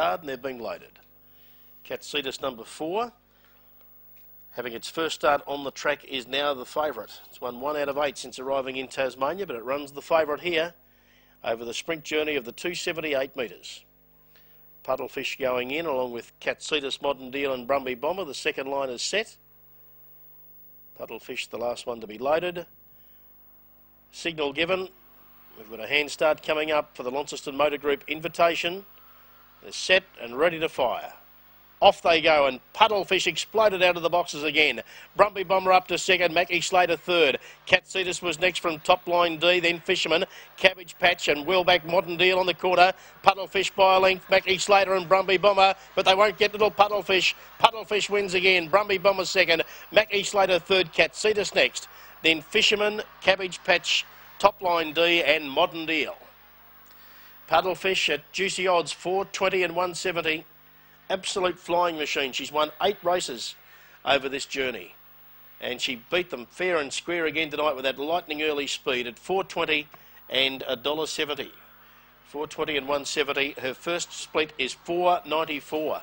card and they're being loaded. Katsitas number four, having its first start on the track, is now the favourite. It's won one out of eight since arriving in Tasmania, but it runs the favourite here over the sprint journey of the 278 metres. Puddlefish going in along with Katsitas, Modern Deal and Brumby Bomber. The second line is set. Puddlefish, the last one to be loaded. Signal given. We've got a hand start coming up for the Launceston Motor Group invitation. They're set and ready to fire. Off they go, and Puddlefish exploded out of the boxes again. Brumby Bomber up to second, Mackie Slater third. Katsitas was next from top line D, then Fisherman, Cabbage Patch, and Wheelback Modern Deal on the corner. Puddlefish by a length, Mackie Slater and Brumby Bomber, but they won't get little Puddlefish. Puddlefish wins again, Brumby Bomber second, Mackie Slater third, Katsitas next. Then Fisherman, Cabbage Patch, top line D, and Modern Deal. Puddlefish at juicy odds, 420 and 170 absolute flying machine. She's won eight races over this journey. And she beat them fair and square again tonight with that lightning early speed at 420 and $1.70. 420 and 170. Her first split is 494.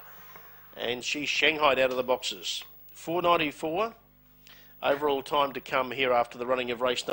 And she's shanghaied out of the boxes. 494. Overall time to come here after the running of race